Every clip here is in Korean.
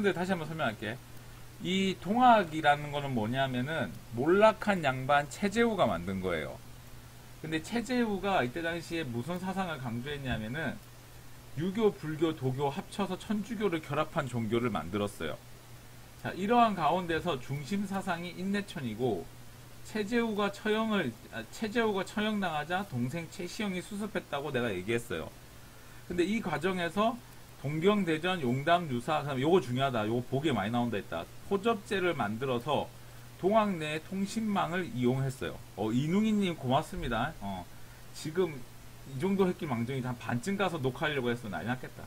학생들 다시 한번 설명할게. 이 동학이라는 거는 뭐냐면은 몰락한 양반 최재우가 만든 거예요. 근데 최재우가 이때 당시에 무슨 사상을 강조했냐면은 유교, 불교, 도교 합쳐서 천주교를 결합한 종교를 만들었어요. 자, 이러한 가운데서 중심 사상이 인내천이고 최재우가 처형을 아, 최재우가 처형당하자 동생 최시영이 수습했다고 내가 얘기했어요. 근데 이 과정에서 동경대전, 용담, 유사, 그다음에 요거 중요하다. 요거 보기에 많이 나온다 했다. 포접제를 만들어서 동학 내 통신망을 이용했어요. 어, 이능이님 고맙습니다. 어, 지금 이 정도 했길 망정이 한 반쯤 가서 녹화하려고 했어 난리 났겠다.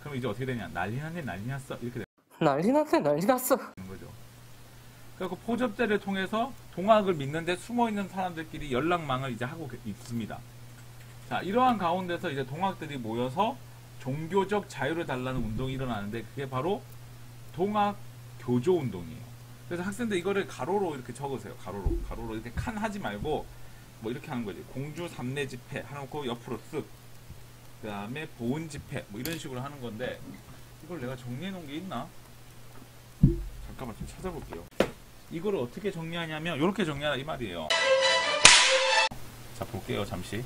그럼 이제 어떻게 되냐? 난리 났네, 난리 났어. 이렇게 난리 났네 난리 났어 되는 거죠. 그리고 포접제를 통해서 동학을 믿는데 숨어 있는 사람들끼리 연락망을 이제 하고 있습니다. 자, 이러한 가운데서 이제 동학들이 모여서 종교적 자유를 달라는 운동이 일어나는데 그게 바로 동학 교조 운동이에요. 그래서 학생들 이거를 가로로 이렇게 적으세요. 가로로. 가로로 이렇게 칸 하지 말고 뭐 이렇게 하는 거지. 공주 삼례 집회 해놓고 옆으로 쓱. 그 다음에 보은 집회 뭐 이런 식으로 하는 건데 이걸 내가 정리해 놓은 게 있나? 잠깐만 좀 찾아볼게요. 이거를 어떻게 정리하냐면 이렇게 정리하라 이 말이에요. 자 볼게요 잠시.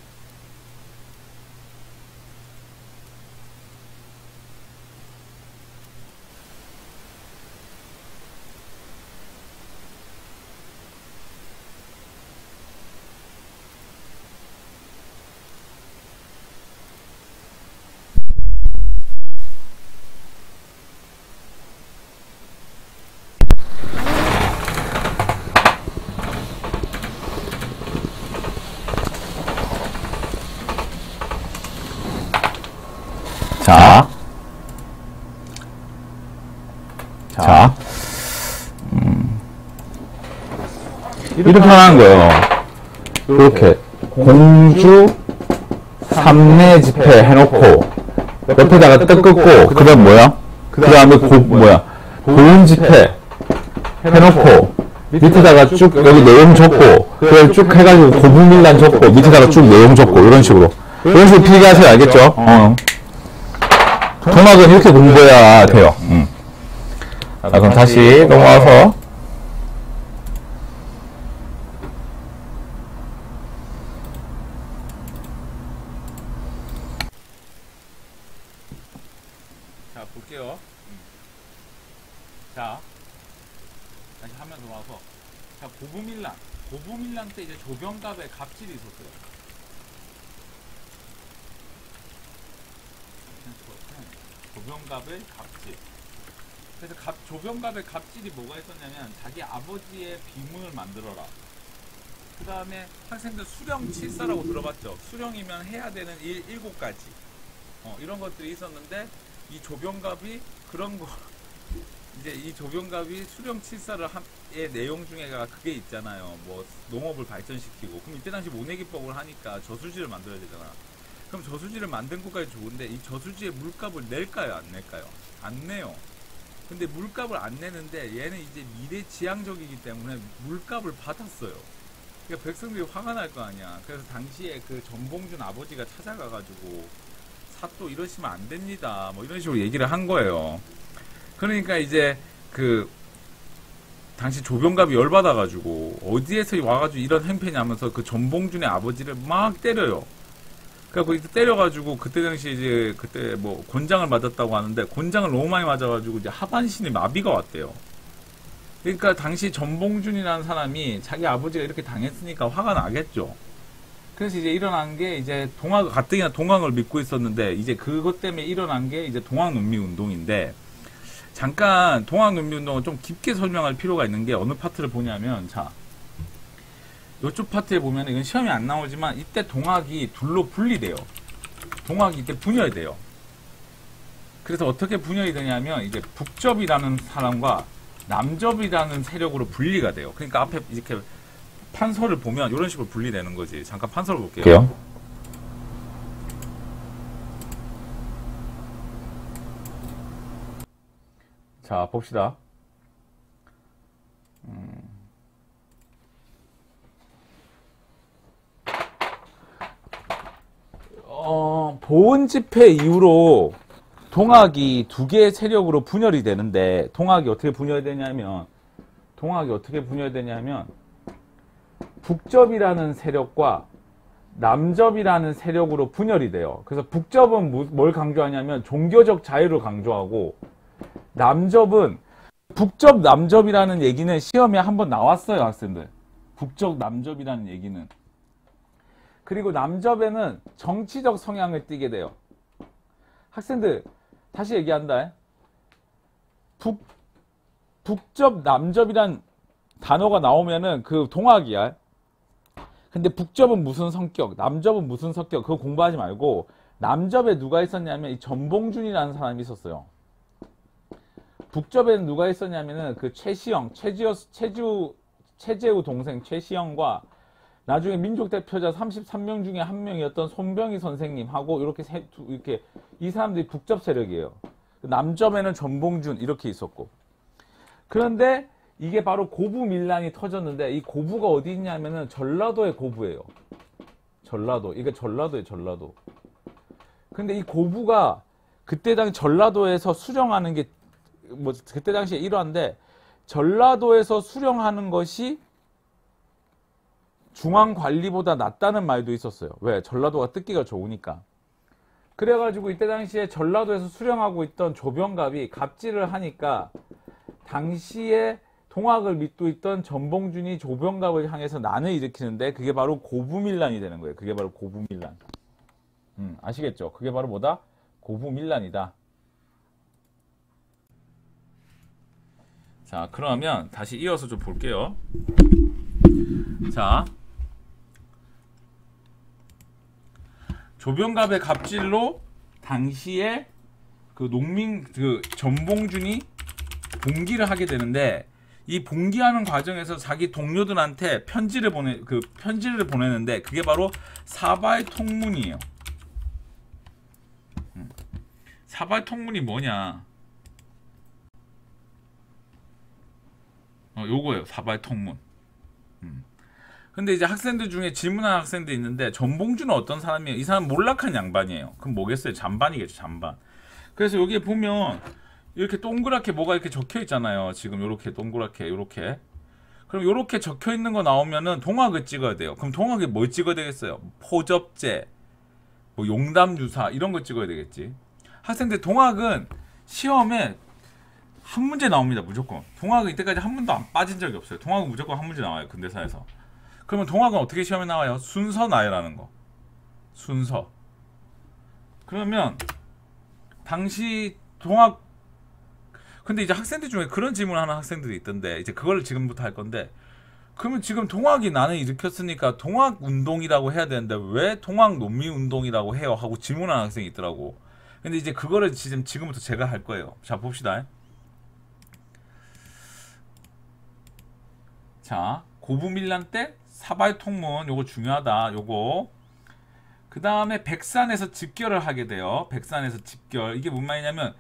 자. 자. 음. 이렇게 하는 거예요. 이렇게. 공주 삼례 집회 해놓고, 옆에다가 떡 긋고, 그 다음 뭐야? 그 다음에 고, 뭐야? 보훈 집회 해놓고, 밑에다가 쭉, 여기 내용 적고, 그걸 쭉 해가지고 고분밀란 적고, 밑에다가 쭉 내용 적고, 이런 식으로. 이런 식으로 필기하세요, 알겠죠? 어. 동학은 이렇게 공부해야 돼요. 음. 자, 그럼 다시 넘어와서 자 볼게요. 음. 자 다시 화면 돌아와서 자 고부밀란 고부밀란 때 이제 조병갑의 갑질이 있었어요. 조병갑의 갑질. 그래서 갑, 조병갑의 갑질이 뭐가 있었냐면 자기 아버지의 비문을 만들어라. 그 다음에 학생들 수령 칠사라고 들어봤죠. 수령이면 해야 되는 일 일곱 가지. 어, 이런 것들이 있었는데 이 조병갑이 그런 거 이제 이 조병갑이 수령 칠사를 한의 내용 중에가 그게 있잖아요. 뭐 농업을 발전시키고 그럼 이때 당시 모내기법을 하니까 저수지를 만들어야 되잖아. 그럼 저수지를 만든 것까지 좋은데 이 저수지의 물값을 낼까요, 안 낼까요? 안 내요. 근데 물값을 안 내는데 얘는 이제 미래 지향적이기 때문에 물값을 받았어요. 그러니까 백성들이 화가 날 거 아니야. 그래서 당시에 그 전봉준 아버지가 찾아가가지고 사또 이러시면 안 됩니다. 뭐 이런 식으로 얘기를 한 거예요. 그러니까 이제 그 당시 조병갑이 열받아가지고 어디에서 와가지고 이런 행패냐면서 그 전봉준의 아버지를 막 때려요. 그래갖고 이제 때려가지고 그때 당시 이제 그때 뭐 곤장을 맞았다고 하는데 곤장을 너무 많이 맞아가지고 이제 하반신에 마비가 왔대요. 그러니까 당시 전봉준이라는 사람이 자기 아버지가 이렇게 당했으니까 화가 나겠죠. 그래서 이제 일어난 게 이제 동학 가뜩이나 동학을 믿고 있었는데 이제 그것 때문에 일어난 게 이제 동학 논미 운동인데 잠깐 동학 논미 운동을 좀 깊게 설명할 필요가 있는 게 어느 파트를 보냐면 자 이쪽 파트에 보면 이건 시험이 안 나오지만 이때 동학이 둘로 분리돼요. 동학이 이때 분열이 돼요. 그래서 어떻게 분열이 되냐면 이제 북접이라는 사람과 남접이라는 세력으로 분리가 돼요. 그러니까 앞에 이렇게 판서를 보면 이런 식으로 분리되는 거지. 잠깐 판서를 볼게요. 볼게요. 자, 봅시다. 어, 보은 집회 이후로 동학이 두 개의 세력으로 분열이 되는데 동학이 어떻게 분열이 되냐면 동학이 어떻게 분열이 되냐면 북접이라는 세력과 남접이라는 세력으로 분열이 돼요. 그래서 북접은 무- 뭘 강조하냐면 종교적 자유를 강조하고 남접은 북접 남접이라는 얘기는 시험에 한번 나왔어요, 학생들. 북적 남접이라는 얘기는. 그리고 남접에는 정치적 성향을 띠게 돼요. 학생들 다시 얘기한다. 북 북접 남접이란 단어가 나오면은 그 동학이야. 근데 북접은 무슨 성격, 남접은 무슨 성격 그거 공부하지 말고 남접에 누가 있었냐면 이 전봉준이라는 사람이 있었어요. 북접에는 누가 있었냐면은 그 최시영, 최지우, 최지우, 최재우 동생 최시영과 나중에 민족 대표자 33명 중에 한 명이었던 손병희 선생님하고 이렇게 세, 두- 이렇게 이 사람들이 북접 세력이에요. 남점에는 전봉준 이렇게 있었고. 그런데 이게 바로 고부 밀란이 터졌는데 이 고부가 어디 있냐면은 전라도의 고부예요. 전라도. 이게 전라도의 전라도. 근데 이 고부가 그때 당시 전라도에서 수령하는 게 뭐 그때 당시에 일화인데 전라도에서 수령하는 것이 중앙 관리보다 낫다는 말도 있었어요. 왜? 전라도가 뜯기가 좋으니까. 그래가지고 이때 당시에 전라도에서 수령하고 있던 조병갑이 갑질을 하니까 당시에 동학을 믿고 있던 전봉준이 조병갑을 향해서 난을 일으키는데 그게 바로 고부밀란이 되는 거예요. 그게 바로 고부밀란. 음, 아시겠죠? 그게 바로 뭐다? 고부밀란이다. 자, 그러면 다시 이어서 좀 볼게요. 자, 조병갑의 갑질로 당시에 그 농민 그 전봉준이 봉기를 하게 되는데 이 봉기하는 과정에서 자기 동료들한테 편지를 보내 그 편지를 보내는데 그게 바로 사바의 통문이에요. 음. 사바의 통문이 뭐냐? 어, 요거예요. 사바의 통문. 음. 근데 이제 학생들 중에 질문하는 학생들이 있는데 전봉준은 어떤 사람이에요? 이 사람 몰락한 양반이에요. 그럼 뭐겠어요? 잔반이겠죠. 잔반. 그래서 여기에 보면 이렇게 동그랗게 뭐가 이렇게 적혀 있잖아요. 지금 이렇게 동그랗게 이렇게. 그럼 이렇게 적혀 있는 거 나오면은 동학을 찍어야 돼요. 그럼 동학에 뭘 찍어야 되겠어요? 포접제, 뭐 용담유사 이런 거 찍어야 되겠지. 학생들 동학은 시험에 한 문제 나옵니다. 무조건. 동학은 이때까지 한 번도 안 빠진 적이 없어요. 동학은 무조건 한 문제 나와요. 근대사에서. 그러면 동학은 어떻게 시험에 나와요? 순서 나열하는 거. 순서. 그러면 당시 동학 근데 이제 학생들 중에 그런 질문을 하는 학생들이 있던데 이제 그걸 지금부터 할 건데 그러면 지금 동학이 나는 일으켰으니까 동학 운동이라고 해야 되는데 왜 동학 논민 운동이라고 해요 하고 질문하는 학생이 있더라고. 근데 이제 그거를 지금 지금부터 제가 할 거예요. 자 봅시다. 자 고부밀란 때 사발 통문 요거 중요하다. 요거 그 다음에 백산에서 집결을 하게 돼요. 백산에서 집결 이게 뭔 말이냐면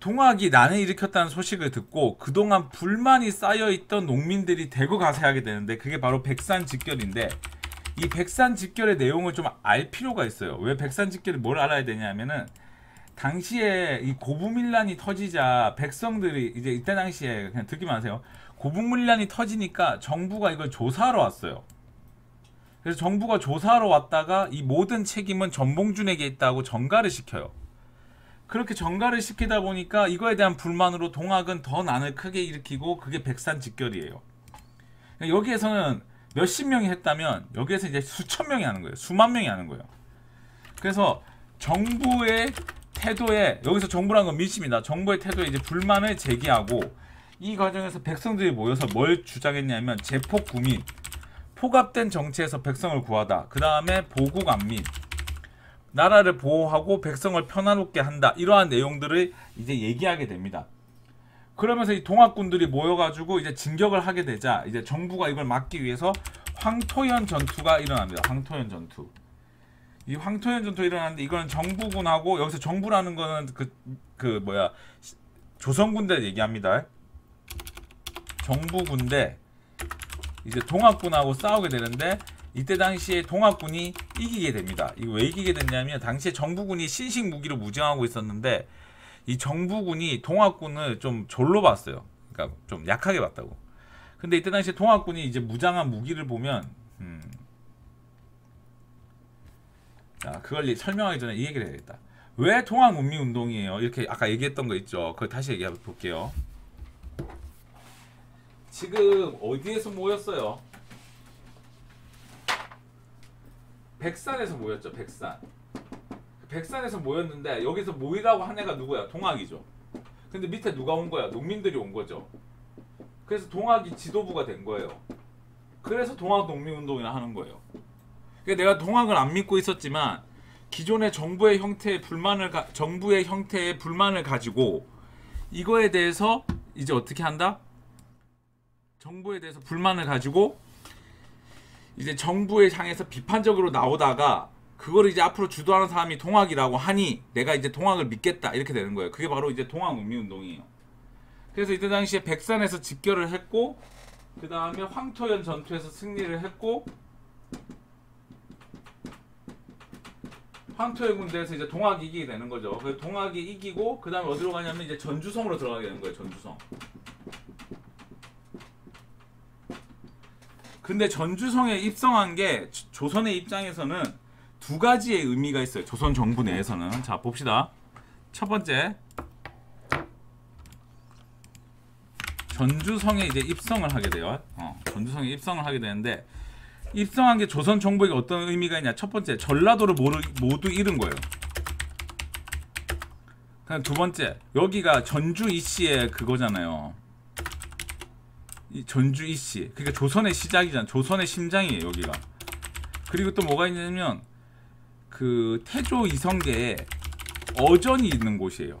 동학이 난을 일으켰다는 소식을 듣고 그동안 불만이 쌓여있던 농민들이 대거 가세하게 되는데 그게 바로 백산 집결인데 이 백산 집결의 내용을 좀 알 필요가 있어요. 왜 백산 집결이 뭘 알아야 되냐면은 당시에 이 고부밀란이 터지자 백성들이 이제 이때 당시에 그냥 듣기만 하세요. 고부밀란이 터지니까 정부가 이걸 조사하러 왔어요. 그래서 정부가 조사하러 왔다가 이 모든 책임은 전봉준에게 있다고 전가를 시켜요. 그렇게 전가를 시키다 보니까 이거에 대한 불만으로 동학은 더 난을 크게 일으키고 그게 백산 직결이에요. 여기에서는 몇십 명이 했다면 여기에서 이제 수천 명이 하는 거예요. 수만 명이 하는 거예요. 그래서 정부의 태도에 여기서 정부라는 건 민심이다. 정부의 태도에 이제 불만을 제기하고 이 과정에서 백성들이 모여서 뭘 주장했냐면 제폭 구민, 포갑된 정치에서 백성을 구하다. 그 다음에 보국 안민, 나라를 보호하고 백성을 편안롭게 한다. 이러한 내용들을 이제 얘기하게 됩니다. 그러면서 이 동학군들이 모여가지고 이제 진격을 하게 되자 이제 정부가 이걸 막기 위해서 황토현 전투가 일어납니다. 황토현 전투. 이 황토현 전투 일어나는데 이거는 정부군하고 여기서 정부라는 거는 그 그 뭐야 시- 조선군대 얘기합니다. 정부군대 이제 동학군하고 싸우게 되는데 이때 당시에 동학군이 이기게 됩니다. 이거 왜 이기게 됐냐면 당시에 정부군이 신식 무기로 무장하고 있었는데 이 정부군이 동학군을 좀 졸로 봤어요. 그러니까 좀 약하게 봤다고. 근데 이때 당시에 동학군이 이제 무장한 무기를 보면 음. 자, 그걸 이- 설명하기 전에 이 얘기를 해야겠다. 왜 동학문민운동이에요? 이렇게 아까 얘기했던 거 있죠. 그거 다시 얘기해 볼게요. 지금 어디에서 모였어요? 백산에서 모였죠. 백산. 백산에서 모였는데 여기서 모이라고 한 애가 누구야? 동학이죠. 근데 밑에 누가 온 거야? 농민들이 온 거죠. 그래서 동학이 지도부가 된 거예요. 그래서 동학 농민운동이라 하는 거예요. 그러니까 내가 동학을 안 믿고 있었지만 기존의 정부의 형태에 불만을 가, 정부의 형태에 불만을 가지고 이거에 대해서 이제 어떻게 한다? 정부에 대해서 불만을 가지고 이제 정부에 향해서 비판적으로 나오다가 그거를 이제 앞으로 주도하는 사람이 동학이라고 하니 내가 이제 동학을 믿겠다 이렇게 되는 거예요. 그게 바로 이제 동학 운미 운동이에요. 그래서 이때 당시에 백산에서 집결을 했고 그 다음에 황토현 전투에서 승리를 했고 황토현 군대에서 이제 동학이 이기게 되는 거죠. 그래서 동학이 이기고 그 다음에 어디로 가냐면 이제 전주성으로 들어가게 되는 거예요. 전주성. 근데 전주성에 입성한 게 조- 조선의 입장에서는 두 가지의 의미가 있어요. 조선 정부 내에서는 자 봅시다. 첫 번째 전주성에 이제 입성을 하게 돼요. 어, 전주성에 입성을 하게 되는데 입성한 게 조선 정부에게 어떤 의미가 있냐? 첫 번째 전라도를 모두, 모두 잃은 거예요. 그다음 두 번째 여기가 전주 이씨의 그거잖아요. 이 전주 이씨 그러니까 조선의 시작이잖아. 조선의 심장이에요 여기가. 그리고 또 뭐가 있냐면 그 태조 이성계에 어전이 있는 곳이에요.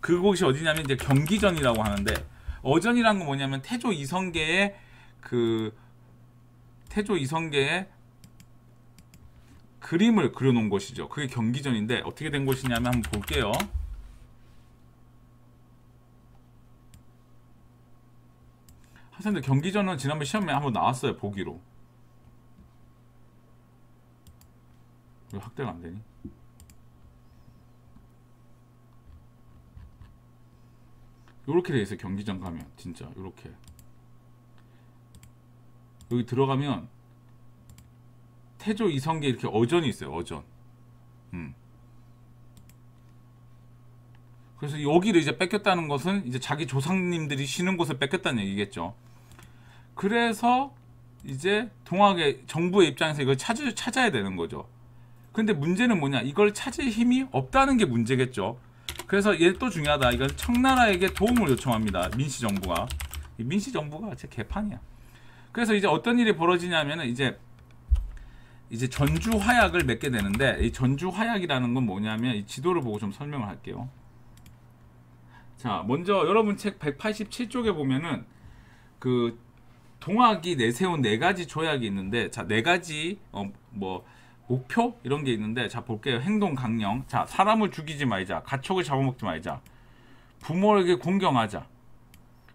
그곳이 어디냐면 이제 경기전이라고 하는데 어전이란 건 뭐냐면 태조 이성계의 그 태조 이성계의 그림을 그려놓은 곳이죠. 그게 경기전인데 어떻게 된 곳이냐면 한번 볼게요. 하여튼 경기 전은 지난번 시험에 한번 나왔어요 보기로. 왜 확대가 안 되니? 요렇게 돼 있어요 경기장 가면 진짜 요렇게 여기 들어가면 태조 이성계 이렇게 어전이 있어요 어전 음. 그래서 여기를 이제 뺏겼다는 것은 이제 자기 조상님들이 쉬는 곳을 뺏겼다는 얘기겠죠 그래서 이제 동학의 정부의 입장에서 이걸 찾, 찾아야 되는 거죠 근데 문제는 뭐냐 이걸 찾을 힘이 없다는 게 문제겠죠 그래서 얘 또 중요하다. 이건 청나라에게 도움을 요청합니다. 민씨 정부가. 이 민씨 정부가 제 개판이야. 그래서 이제 어떤 일이 벌어지냐면은 이제 이제 전주 화약을 맺게 되는데 이 전주 화약이라는 건 뭐냐면 이 지도를 보고 좀 설명을 할게요. 자, 먼저 여러분 책 187쪽에 보면은 그 동학이 내세운 네 가지 조약이 있는데 자, 네 가지 어 뭐 목표? 이런 게 있는데 자 볼게요. 행동 강령. 자 사람을 죽이지 말자. 가축을 잡아먹지 말자. 부모에게 공경하자.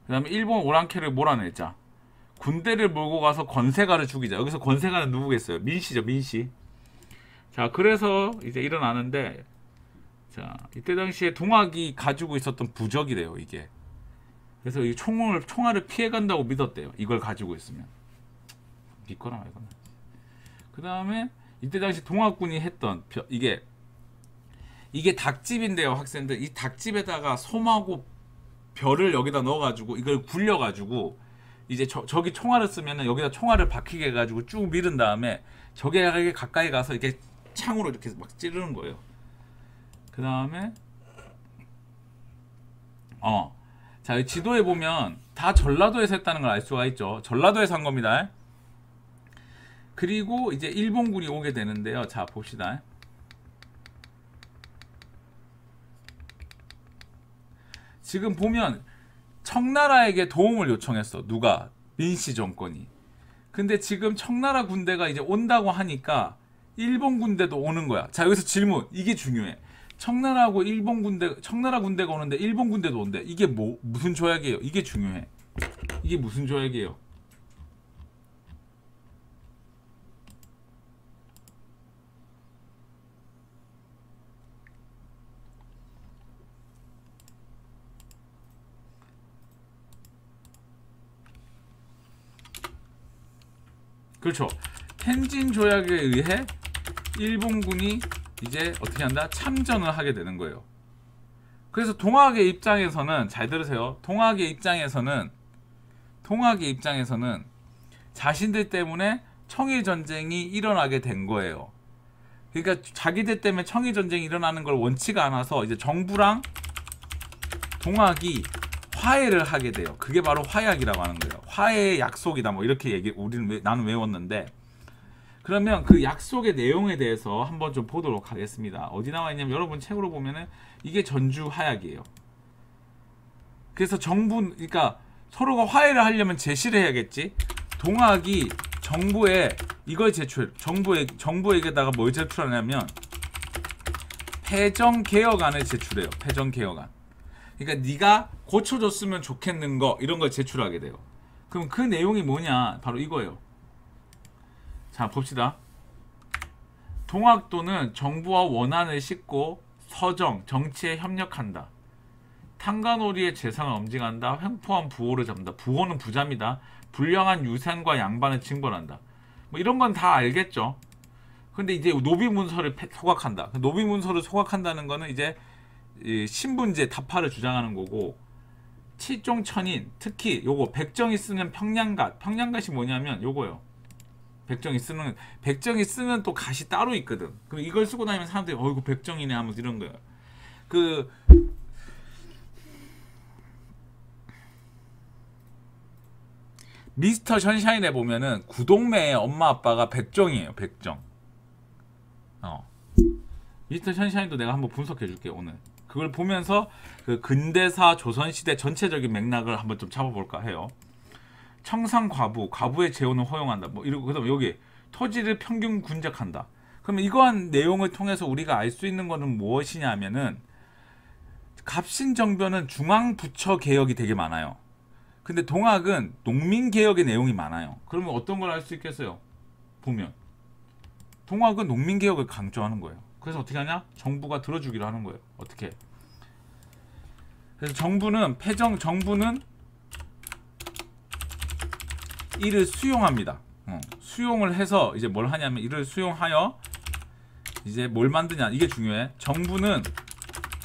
그 다음에 일본 오랑캐를 몰아내자. 군대를 몰고 가서 건세가를 죽이자. 여기서 건세가는 누구겠어요? 민씨죠 민씨. 자 그래서 이제 일어나는데 자 이때 당시에 동학이 가지고 있었던 부적이래요 이게 그래서 이 총을 총알을 피해 간다고 믿었대요. 이걸 가지고 있으면. 믿거나 말거나. 그 다음에 이때 당시 동학군이 했던 벼- 이게 이게 닭집인데요 학생들. 이 닭집에다가 솜하고 별을 여기다 넣어가지고 이걸 굴려가지고 이제 저, 저기 총알을 쓰면은 여기다 총알을 박히게 해가지고 쭉 밀은 다음에 적에게 가까이 가서 이렇게 창으로 이렇게 막 찌르는 거예요. 그 다음에 어 자 이 지도에 보면 다 전라도에서 했다는 걸 알 수가 있죠 전라도에서 한 겁니다 그리고 이제 일본군이 오게 되는데요. 자, 봅시다. 지금 보면 청나라에게 도움을 요청했어. 누가? 민씨 정권이. 근데 지금 청나라 군대가 이제 온다고 하니까 일본 군대도 오는 거야. 자, 여기서 질문. 이게 중요해. 청나라하고 일본 군대 청나라 군대가 오는데 일본 군대도 온대. 이게 뭐 무슨 조약이에요? 이게 중요해. 이게 무슨 조약이에요? 그렇죠. 텐진 조약에 의해 일본군이 이제 어떻게 한다? 참전을 하게 되는 거예요. 그래서 동학의 입장에서는 잘 들으세요. 동학의 입장에서는 동학의 입장에서는 자신들 때문에 청일 전쟁이 일어나게 된 거예요. 그러니까 자기들 때문에 청일 전쟁이 일어나는 걸 원치가 않아서 이제 정부랑 동학이 화해를 하게 돼요. 그게 바로 화약이라고 하는 거예요. 화해의 약속이다. 뭐 이렇게 얘기 우리는 외- 나는 외웠는데 그러면 그 약속의 내용에 대해서 한번 좀 보도록 하겠습니다. 어디 나와 있냐면 여러분 책으로 보면은 이게 전주 화약이에요. 그래서 정부 그러니까 서로가 화해를 하려면 제시를 해야겠지. 동학이 정부에 이걸 제출 정부에 정부에게다가 뭘 제출하냐면 패정 개혁안을 제출해요. 패정 개혁안. 그러니까 네가 고쳐줬으면 좋겠는 거 이런 걸 제출하게 돼요. 그럼 그 내용이 뭐냐? 바로 이거예요. 자 봅시다. 동학도는 정부와 원한을 싣고 서정, 정치에 협력한다. 탄가놀이의 재산을 엄징한다. 횡포한 부호를 잡는다. 부호는 부자입니다. 불량한 유생과 양반을 징벌한다. 뭐 이런 건 다 알겠죠. 근데 이제 노비 문서를 패- 소각한다. 노비 문서를 소각한다는 거는 이제 이 신분제 타파를 주장하는 거고 칠종천인 특히 요거 백정이 쓰는 평양갓 평양갓이 뭐냐면 요거요. 백정이 쓰는 백정이 쓰는 또 갓이 따로 있거든. 그럼 이걸 쓰고 다니면 사람들이 어이구 백정이네 하면서 이런 거예요. 그 미스터 션샤인에 보면은 구동매의 엄마 아빠가 백정이에요. 백정. 어. 미스터 션샤인도 내가 한번 분석해 줄게 오늘. 그걸 보면서 그 근대사 조선시대 전체적인 맥락을 한번 좀 잡아볼까 해요. 청상 과부, 과부의 재혼을 허용한다. 뭐 이러고 그다음 여기 토지를 평균 군적한다. 그러면 이러한 내용을 통해서 우리가 알 수 있는 거는 무엇이냐면은 갑신정변은 중앙 부처 개혁이 되게 많아요. 근데 동학은 농민 개혁의 내용이 많아요. 그러면 어떤 걸 알 수 있겠어요? 보면 동학은 농민 개혁을 강조하는 거예요. 그래서 어떻게 하냐? 정부가 들어주기로 하는 거예요. 어떻게? 그래서 정부는 패정 정부는 이를 수용합니다. 어, 수용을 해서 이제 뭘 하냐면 이를 수용하여 이제 뭘 만드냐 이게 중요해. 정부는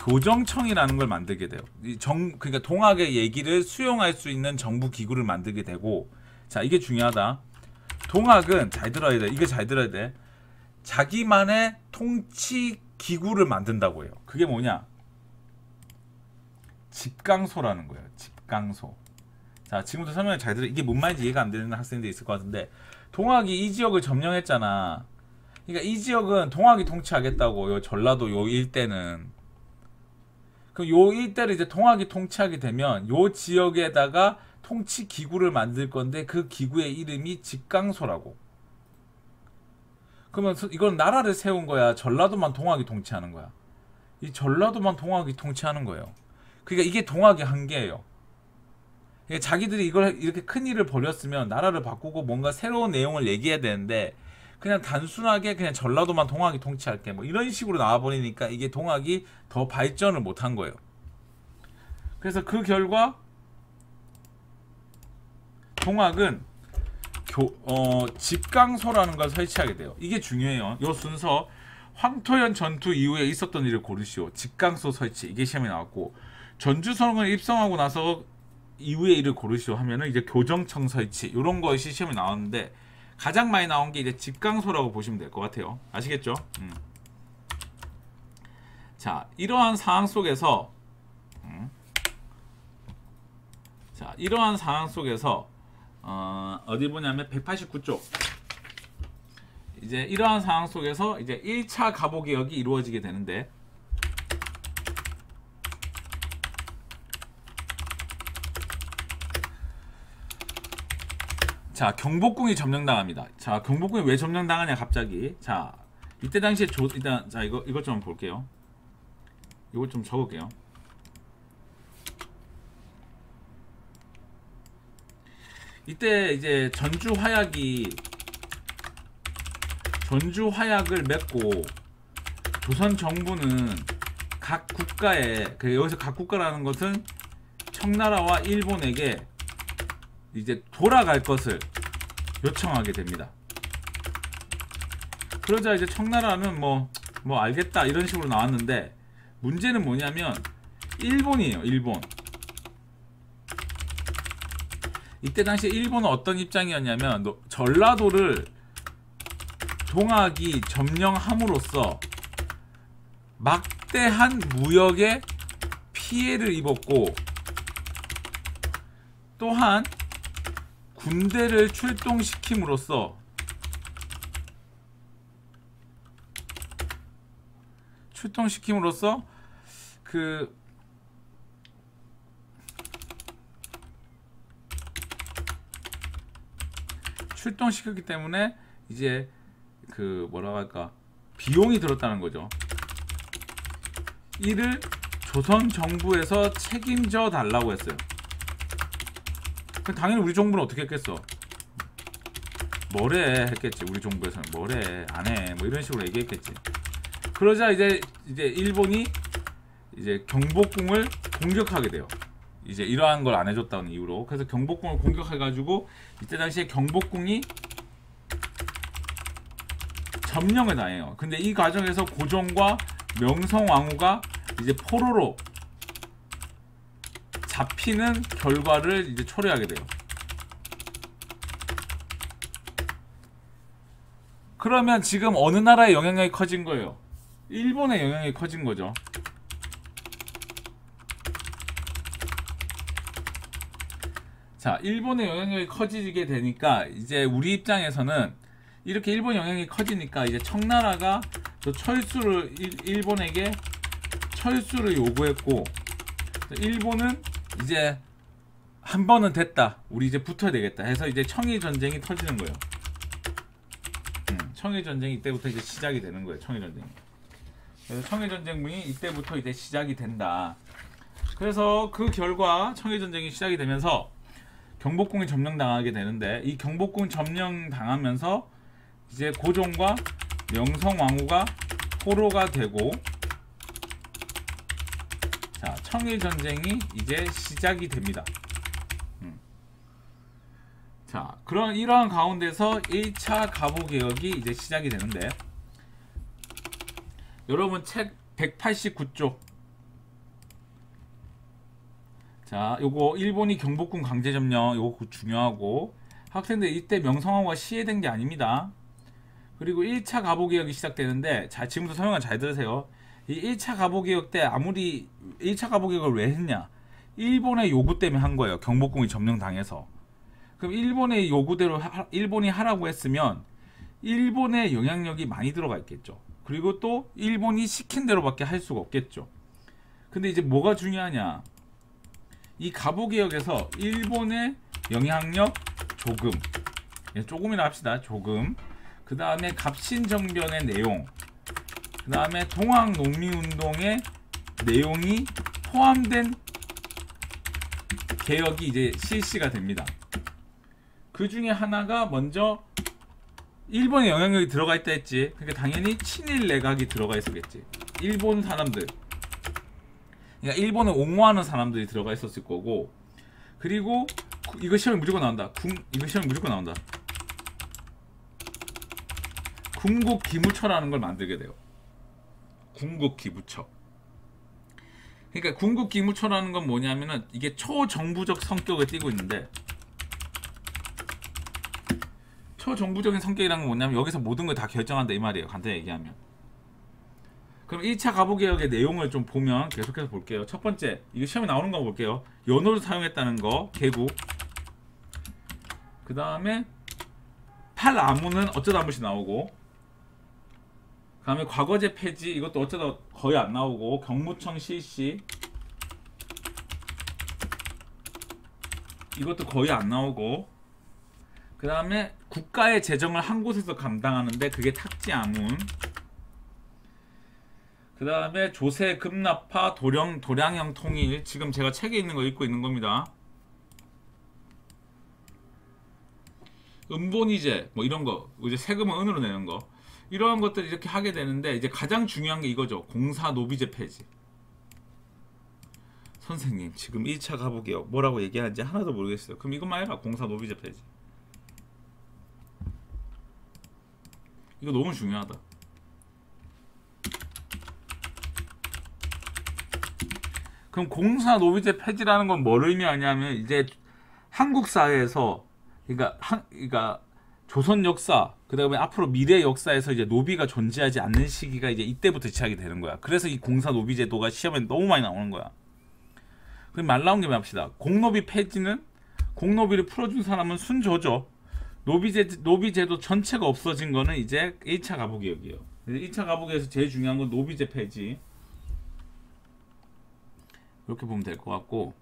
교정청이라는 걸 만들게 돼요. 이 정 그러니까 동학의 얘기를 수용할 수 있는 정부 기구를 만들게 되고 자 이게 중요하다. 동학은 잘 들어야 돼. 이게 잘 들어야 돼. 자기만의 통치 기구를 만든다고 해요. 그게 뭐냐? 집강소라는 거예요. 집강소. 자, 지금부터 설명을 잘 들어. 이게 뭔 말인지 이해가 안 되는 학생들이 있을 것 같은데 동학이 이 지역을 점령했잖아. 그러니까 이 지역은 동학이 통치하겠다고 요 전라도 요 일대는 그럼 요 일대를 이제 동학이 통치하게 되면 요 지역에다가 통치 기구를 만들 건데 그 기구의 이름이 집강소라고. 그러면 서- 이건 나라를 세운 거야. 전라도만 동학이 통치하는 거야. 이 전라도만 동학이 통치하는 거예요. 그러니까 이게 동학의 한계예요. 그러니까 자기들이 이걸 이렇게 큰 일을 벌였으면 나라를 바꾸고 뭔가 새로운 내용을 얘기해야 되는데 그냥 단순하게 그냥 전라도만 동학이 통치할게 뭐 이런 식으로 나와버리니까 이게 동학이 더 발전을 못한 거예요. 그래서 그 결과 동학은 교, 어, 집강소라는 걸 설치하게 돼요. 이게 중요해요. 요 순서 황토현 전투 이후에 있었던 일을 고르시오. 집강소 설치 이게 시험에 나왔고 전주성을 입성하고 나서 이후의 일을 고르시오 하면은 이제 교정청 설치 이런 것이 시험에 나왔는데 가장 많이 나온 게 이제 집강소라고 보시면 될 것 같아요. 아시겠죠? 음. 자 이러한 상황 속에서 음. 자 이러한 상황 속에서 어, 어디 보냐면 189쪽 이제 이러한 상황 속에서 이제 1차 가보 개혁이 이루어지게 되는데 자 경복궁이 점령당합니다. 자 경복궁이 왜 점령당하냐 갑자기 자 이때 당시에 조 일단 자 이거 이것 좀 볼게요. 이것 좀 적을게요. 이때 이제 전주 화약이 전주 화약을 맺고 조선 정부는 각 국가에 그 여기서 각 국가라는 것은 청나라와 일본에게 이제 돌아갈 것을 요청하게 됩니다. 그러자 이제 청나라는 뭐 뭐 알겠다 이런 식으로 나왔는데 문제는 뭐냐면 일본이에요 일본 이때 당시에 일본은 어떤 입장이었냐면 노- 전라도를 동학이 점령함으로써 막대한 무역의 피해를 입었고 또한 군대를 출동시킴으로써 출동시킴으로써 그 출동시켰기 때문에 이제 그 뭐라고 할까 비용이 들었다는 거죠. 이를 조선 정부에서 책임져 달라고 했어요. 그럼 당연히 우리 정부는 어떻게 했겠어? 뭐래 했겠지 우리 정부에서는 뭐래 안 해 뭐 이런 식으로 얘기했겠지. 그러자 이제 이제 일본이 이제 경복궁을 공격하게 돼요. 이제 이러한 걸 안 해줬다는 이유로 그래서 경복궁을 공격해가지고 이때 당시에 경복궁이 점령을 당해요. 근데 이 과정에서 고종과 명성왕후가 이제 포로로 잡히는 결과를 이제 초래하게 돼요. 그러면 지금 어느 나라의 영향력이 커진 거예요? 일본의 영향력이 커진 거죠. 자, 일본의 영향력이 커지게 되니까 이제 우리 입장에서는 이렇게 일본 영향이 커지니까 이제 청나라가 또 철수를 일, 일본에게 철수를 요구했고 일본은 이제 한 번은 됐다. 우리 이제 붙어야 되겠다. 해서 이제 청일 전쟁이 터지는 거예요. 음, 청일 전쟁이 이때부터 이제 시작이 되는 거예요. 청일 전쟁이. 그래서 청일 전쟁이 이때부터 이제 시작이 된다. 그래서 그 결과 청일 전쟁이 시작이 되면서 경복궁이 점령당하게 되는데 이 경복궁 점령당하면서 이제 고종과 명성왕후가 포로가 되고 자 청일 전쟁이 이제 시작이 됩니다. 음. 자 그런 이러한 가운데서 1차 가보 개혁이 이제 시작이 되는데 여러분 책 189쪽 자, 요거 일본이 경복궁 강제 점령 요거 중요하고 학생들 이때 명성황후가 시해된 게 아닙니다. 그리고 1차 가보 개혁이 시작되는데 자, 지금부터 설명을 잘 들으세요. 이 1차 가보 개혁 때 아무리 1차 가보 개혁을 왜 했냐? 일본의 요구 때문에 한 거예요. 경복궁이 점령당해서. 그럼 일본의 요구대로 하, 일본이 하라고 했으면 일본의 영향력이 많이 들어가 있겠죠. 그리고 또 일본이 시킨 대로밖에 할 수가 없겠죠. 근데 이제 뭐가 중요하냐? 이 가보 개혁에서 일본의 영향력 조금 예, 조금이나 합시다 조금 그 다음에 갑신정변의 내용 그 다음에 동학 농민운동의 내용이 포함된 개혁이 이제 실시가 됩니다 그 중에 하나가 먼저 일본의 영향력이 들어가 있다 했지 그러니까 당연히 친일 내각이 들어가 있었겠지 일본 사람들 그러니까 일본을 옹호하는 사람들이 들어가 있었을 거고 그리고 구- 이거 시험에 무조건 나온다. 궁 이거 시험에 무조건 나온다. 궁국 기무처라는 걸 만들게 돼요. 궁국 기무처. 그러니까 궁국 기무처라는 건 뭐냐면은 이게 초정부적 성격을 띠고 있는데 초정부적인 성격이라는 건 뭐냐면 여기서 모든 걸 다 결정한다 이 말이에요. 간단히 얘기하면. 그럼 1차 가보 개혁의 내용을 좀 보면 계속해서 볼게요. 첫 번째, 이거 시험에 나오는 거 볼게요. 연호를 사용했다는 거, 개구. 그 다음에 팔 아무는 어쩌다 한 번씩 나오고. 그 다음에 과거제 폐지, 이것도 어쩌다 거의 안 나오고. 경무청 실시. 이것도 거의 안 나오고. 그 다음에 국가의 재정을 한 곳에서 감당하는데 그게 탁지 아문. 그 다음에 조세 급납파 도령 도량형 통일 지금 제가 책에 있는 거 읽고 있는 겁니다. 은본이제 뭐 이런 거 이제 세금은 은으로 내는 거 이러한 것들 이렇게 하게 되는데 이제 가장 중요한 게 이거죠 공사 노비제 폐지. 선생님 지금 1차 가보기요 뭐라고 얘기하는지 하나도 모르겠어요. 그럼 이것만 해라 공사 노비제 폐지. 이거 너무 중요하다. 그럼 공사 노비제 폐지라는 건 뭘 의미하냐면 이제 한국 사회에서 그러니까 한 그러니까 조선 역사 그다음에 앞으로 미래 역사에서 이제 노비가 존재하지 않는 시기가 이제 이때부터 시작이 되는 거야. 그래서 이 공사 노비 제도가 시험에 너무 많이 나오는 거야. 그럼 말 나온 김에 합시다. 공노비 폐지는 공노비를 풀어준 사람은 순조죠. 노비제 노비제도 전체가 없어진 거는 이제 1차 가부기역이에요. 1차 가부기에서 제일 중요한 건 노비제 폐지. 이렇게 보면 될 것 같고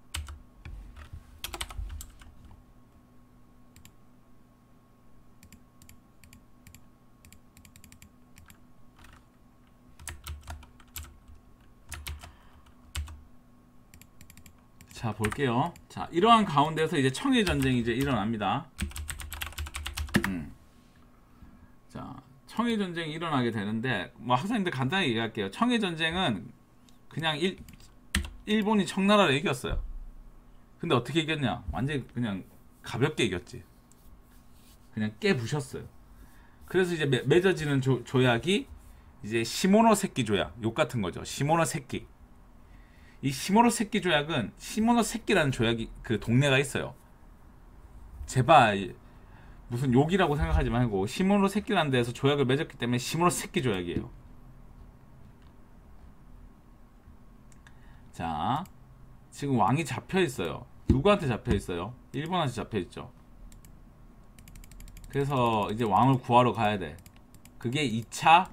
자 볼게요. 자 이러한 가운데서 이제 청일 전쟁이 이제 일어납니다. 음. 자 청일 전쟁이 일어나게 되는데 뭐 학생들 간단히 얘기할게요. 청일 전쟁은 그냥 일 일본이 청나라를 이겼어요. 근데 어떻게 이겼냐? 완전 그냥 가볍게 이겼지. 그냥 깨 부셨어요. 그래서 이제 맺- 맺어지는 조, 조약이 이제 시모노세키 조약, 욕 같은 거죠. 시모노세키. 이 시모노세키 조약은 시모노세키라는 조약이 그 동네가 있어요. 제발 무슨 욕이라고 생각하지 말고 시모노세키라는 데서 조약을 맺었기 때문에 시모노세키 조약이에요. 자, 지금 왕이 잡혀 있어요. 누구한테 잡혀 있어요? 일본한테 잡혀 있죠. 그래서 이제 왕을 구하러 가야 돼. 그게 2차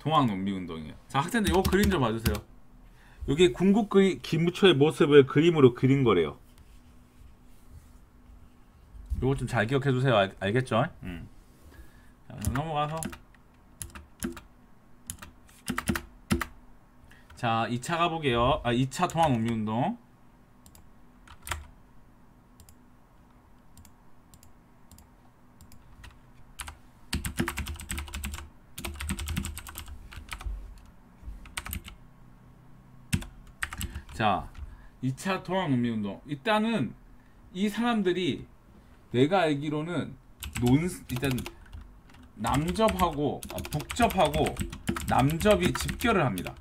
동학 농비 운동이에요. 자, 학생들 이거 그림 좀 봐주세요. 여기 군국 그리, 기무초의 모습을 그림으로 그린 거래요. 이거 좀 잘 기억해 주세요. 알, 알겠죠? 음. 자, 넘어가서 자, 2차 가볼게요. 아, 2차 통합 농민운동. 자, 2차 통합 농민운동. 일단은 이 사람들이 내가 알기로는 논 일단 남접하고 아, 북접하고 남접이 집결을 합니다.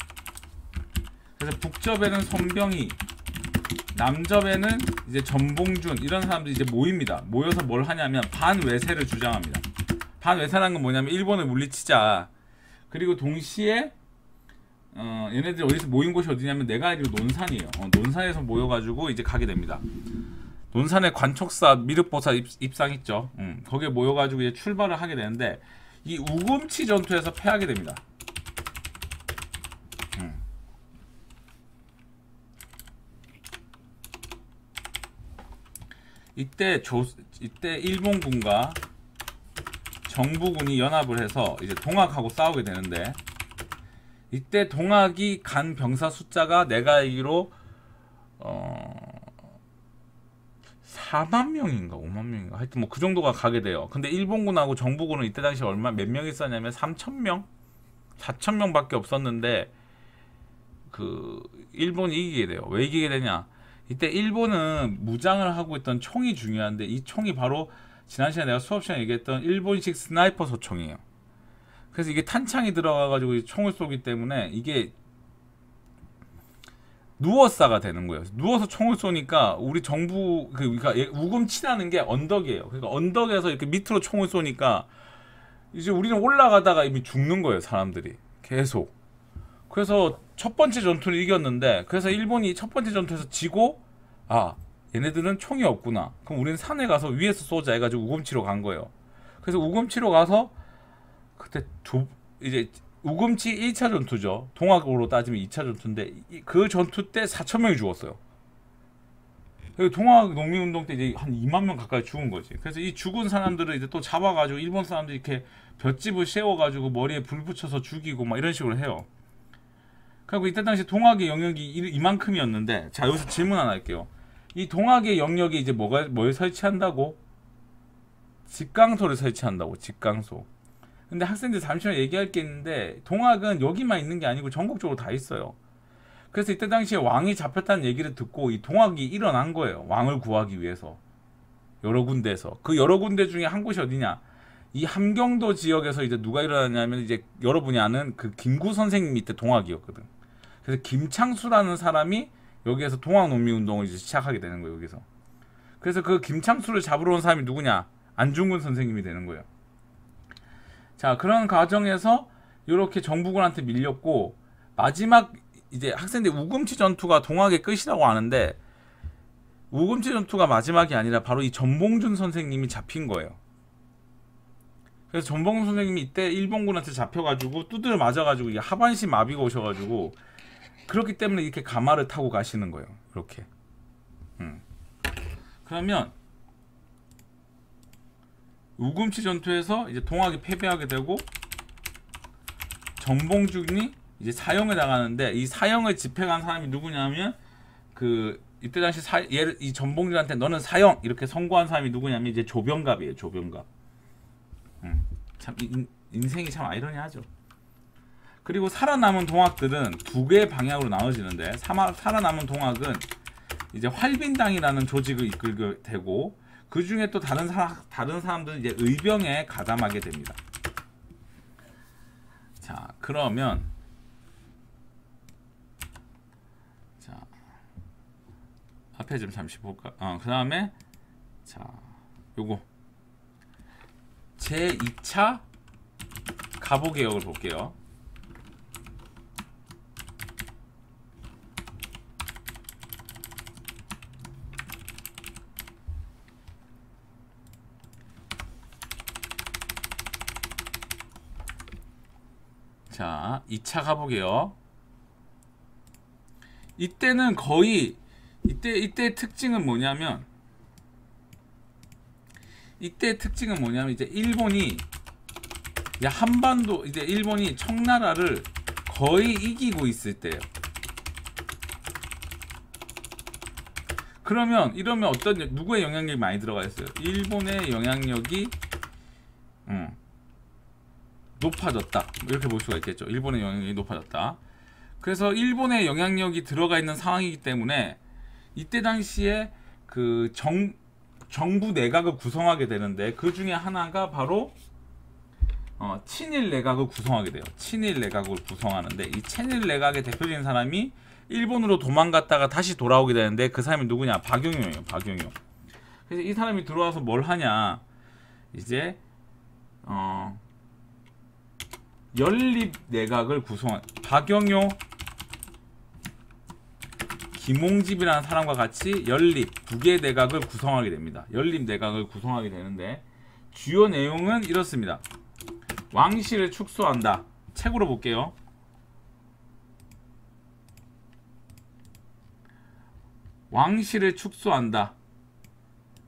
그래서 북접에는 손병희, 남접에는 이제 전봉준 이런 사람들이 이제 모입니다. 모여서 뭘 하냐면 반외세를 주장합니다. 반외세라는 건 뭐냐면 일본을 물리치자. 그리고 동시에 어, 얘네들이 어디서 모인 곳이 어디냐면 내가 알기로 논산이에요. 어, 논산에서 모여가지고 이제 가게 됩니다. 논산에 관촉사 미륵보사 입, 입상 있죠. 음, 거기에 모여가지고 이제 출발을 하게 되는데 이 우금치 전투에서 패하게 됩니다. 음. 이때 조 이때 일본군과 정부군이 연합을 해서 이제 동학하고 싸우게 되는데 이때 동학이 간 병사 숫자가 내가 알기로 어 4만 명인가 5만 명인가 하여튼 뭐 그 정도가 가게 돼요. 근데 일본군하고 정부군은 이때 당시 얼마 몇 명 있었냐면 3천 명, 4천 명밖에 없었는데 그 일본이 이기게 돼요. 왜 이기게 되냐? 이때 일본은 무장을 하고 있던 총이 중요한데 이 총이 바로 지난 시간에 내가 수업 시간에 얘기했던 일본식 sniper 소총이에요. 그래서 이게 탄창이 들어가가지고 이 총을 쏘기 때문에 이게 누워쏴가 되는 거예요. 누워서 총을 쏘니까 우리 정부 그 그러니까 얘- 우금치라는 게 언덕이에요. 그러니까 언덕에서 이렇게 밑으로 총을 쏘니까 이제 우리는 올라가다가 이미 죽는 거예요. 사람들이 계속. 그래서 첫 번째 전투를 이겼는데 그래서 일본이 첫 번째 전투에서 지고 아 얘네들은 총이 없구나. 그럼 우리는 산에 가서 위에서 쏘자 해가지고 우금치로 간 거예요. 그래서 우금치로 가서 그때 두 이제 우금치 1차 전투죠. 동학으로 따지면 2차 전투인데 이- 그 전투 때 4천 명이 죽었어요. 그 동학 농민운동 때 이제 한 2만 명 가까이 죽은 거지. 그래서 이 죽은 사람들을 이제 또 잡아가지고 일본 사람들이 이렇게 볏집을 세워가지고 머리에 불 붙여서 죽이고 막 이런 식으로 해요. 그리고 이때 당시 동학의 영역이 이- 이만큼이었는데 자 여기서 질문 하나 할게요. 이 동학의 영역에 이제 뭐가 뭘 설치한다고? 직강소를 설치한다고 직강소. 근데 학생들 잠시만 얘기할 게 있는데 동학은 여기만 있는 게 아니고 전국적으로 다 있어요. 그래서 이때 당시에 왕이 잡혔다는 얘기를 듣고 이 동학이 일어난 거예요. 왕을 구하기 위해서 여러 군데에서 그 여러 군데 중에 한 곳이 어디냐? 이 함경도 지역에서 이제 누가 일어났냐면 이제 여러분이 아는 그 김구 선생님이 이때 동학이었거든. 그래서 김창수라는 사람이 여기에서 동학농민운동을 이제 시작하게 되는 거예요. 여기서. 그래서 그 김창수를 잡으러 온 사람이 누구냐? 안중근 선생님이 되는 거예요. 자 그런 과정에서 이렇게 정부군한테 밀렸고 마지막 이제 학생들 우금치 전투가 동학의 끝이라고 하는데 우금치 전투가 마지막이 아니라 바로 이 전봉준 선생님이 잡힌 거예요. 그래서 전봉준 선생님이 이때 일본군한테 잡혀가지고 두드려 맞아가지고 이게 하반신 마비가 오셔가지고 그렇기 때문에 이렇게 가마를 타고 가시는 거예요. 이렇게. 음. 그러면 우금치 전투에서 이제 동학이 패배하게 되고 전봉준이 이제 사형을 나가는데 이 사형을 집행한 사람이 누구냐면 그 이때 당시 사, 얘를 이 전봉준한테 너는 사형 이렇게 선고한 사람이 누구냐면 이제 조병갑이에요. 조병갑. 음, 참 인, 인생이 참 아이러니하죠. 그리고 살아남은 동학들은 두 개의 방향으로 나눠지는데 사마, 살아남은 동학은 이제 활빈당이라는 조직을 이끌게 되고 그 중에 또 다른 사 다른 사람들은 이제 의병에 가담하게 됩니다. 자 그러면 자 앞에 좀 잠시 볼까? 어, 그 다음에 자 요거 제 2차 가보 개혁을 볼게요. 자, 2차 가보게요. 이때는 거의 이때 이때 특징은 뭐냐면 이때 특징은 뭐냐면 이제 일본이 이제 한반도 이제 일본이 청나라를 거의 이기고 있을 때예요. 그러면 이러면 어떤 누구의 영향력이 많이 들어가 있어요? 일본의 영향력이 음, 높아졌다. 이렇게 볼 수가 있겠죠. 일본의 영향력이 높아졌다. 그래서 일본의 영향력이 들어가 있는 상황이기 때문에 이때 당시에 그 정, 정부 내각을 구성하게 되는데 그 중에 하나가 바로 어, 친일 내각을 구성하게 돼요. 친일 내각을 구성하는데 이 친일 내각의 대표적인 사람이 일본으로 도망갔다가 다시 돌아오게 되는데 그 사람이 누구냐? 박용효예요. 박용효. 그래서 이 사람이 들어와서 뭘 하냐? 이제 어 연립 내각을 구성한 박영효 김홍집이라는 사람과 같이 연립 두 개 내각을 구성하게 됩니다. 연립 내각을 구성하게 되는데 주요 내용은 이렇습니다. 왕실을 축소한다. 책으로 볼게요. 왕실을 축소한다.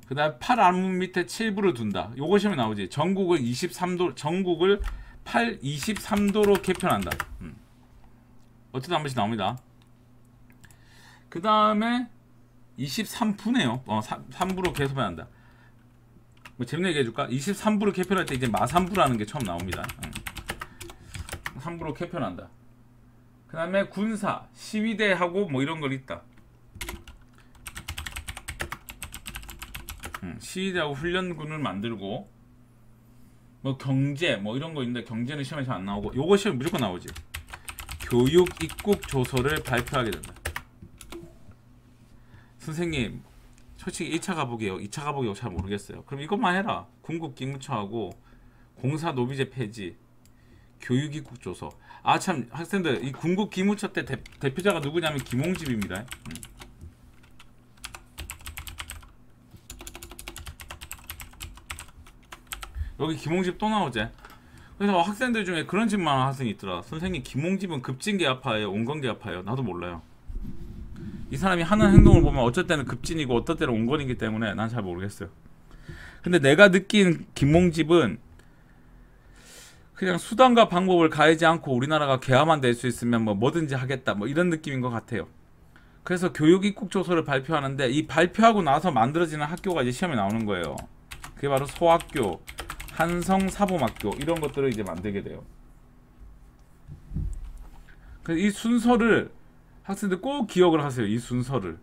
그 다음 팔 안문 밑에 7부를 둔다. 시험에 나오지. 전국을 23도, 전국을 8, 23도로 개편한다. 음. 어쩌다 한 번씩 나옵니다. 그 다음에 23부네요. 어, 3, 3부로 개편한다. 뭐 재밌는 얘기 해줄까? 23부를 개편할 때 이제 마삼부라는 게 처음 나옵니다. 음. 3부로 개편한다. 그 다음에 군사, 시위대하고 뭐 이런 걸 있다. 음, 시위대하고 훈련군을 만들고 뭐 경제 뭐 이런 거 있는데 경제는 시험에서 안 나오고 요거 시험 무조건 나오지. 교육 입국 조서를 발표하게 된다. 선생님, 솔직히 1차 가보기요, 2차 가보기요 잘 모르겠어요. 그럼 이것만 해라. 군국 기무처하고 공사 노비제 폐지, 교육 입국 조서. 아 참 학생들 이 군국 기무처 때 대, 대표자가 누구냐면 김홍집입니다. 음. 여기 김홍집 또 나오지. 그래서 학생들 중에 그런 집만 하는 학생이 있더라. 선생님 김홍집은 급진계 아파요, 온건계 아파요. 나도 몰라요. 이 사람이 하는 행동을 보면 어쩔 때는 급진이고 어떨 때는 온건이기 때문에 난 잘 모르겠어요. 근데 내가 느낀 김홍집은 그냥 수단과 방법을 가하지 않고 우리나라가 개화만 될 수 있으면 뭐 뭐든지 하겠다 뭐 이런 느낌인 것 같아요. 그래서 교육 입국 조서를 발표하는데 이 발표하고 나서 만들어지는 학교가 이제 시험에 나오는 거예요. 그게 바로 소학교, 한성 사범학교 이런 것들을 이제 만들게 돼요. 이 순서를 학생들 꼭 기억을 하세요. 이 순서를.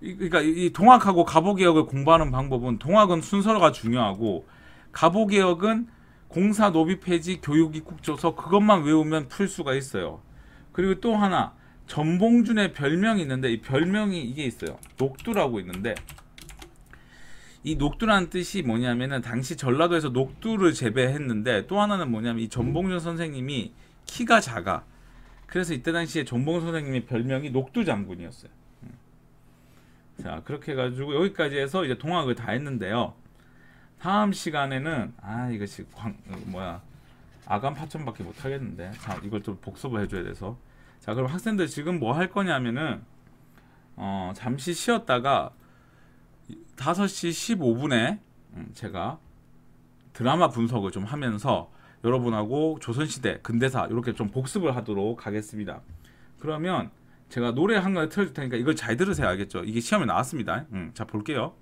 이, 그러니까 이 동학하고 갑오개혁을 공부하는 방법은 동학은 순서가 중요하고 갑오개혁은 공사 노비 폐지 교육 입국 조서 그것만 외우면 풀 수가 있어요. 그리고 또 하나 전봉준의 별명이 있는데 이 별명이 이게 있어요. 녹두라고 있는데 이 녹두라는 뜻이 뭐냐면은 당시 전라도에서 녹두를 재배했는데 또 하나는 뭐냐면 이 전봉준 선생님이 키가 작아. 그래서 이때 당시에 전봉준 선생님의 별명이 녹두 장군이었어요. 음. 자 그렇게 해가지고 여기까지 해서 이제 동학을 다 했는데요. 다음 시간에는 아 이것이 광 어, 뭐야 아간 파천밖에 못 하겠는데 자 이걸 좀 복습을 해줘야 돼서 자 그럼 학생들 지금 뭐 할 거냐면은 어 잠시 쉬었다가 5시 15분에 음, 제가 드라마 분석을 좀 하면서 여러분하고 조선시대 근대사 이렇게 좀 복습을 하도록 하겠습니다. 그러면 제가 노래 한곡 틀어줄 테니까 이걸 잘 들으세요 알겠죠? 이게 시험에 나왔습니다. 음, 자 볼게요.